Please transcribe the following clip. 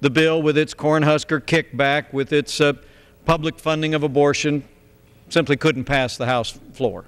the bill with its cornhusker kickback with its uh, public funding of abortion simply couldn't pass the house floor.